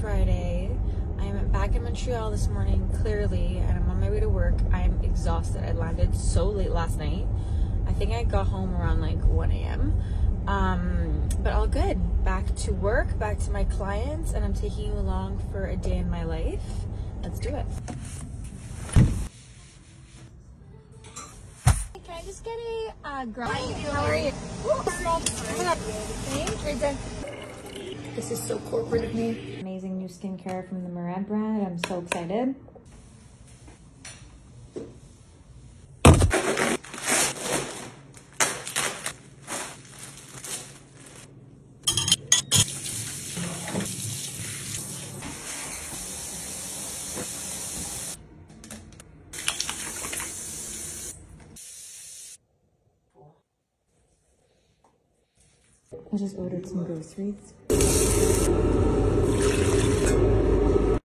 Friday. I'm back in Montreal this morning, clearly, and I'm on my way to work. I'm exhausted. I landed so late last night. I think I got home around like 1 a.m. Um, but all good. Back to work, back to my clients, and I'm taking you along for a day in my life. Let's do it. Can I just get a uh, grind? How are you? This is so corporate of me. Amazing new skincare from the Murad brand. I'm so excited. I just ordered some groceries.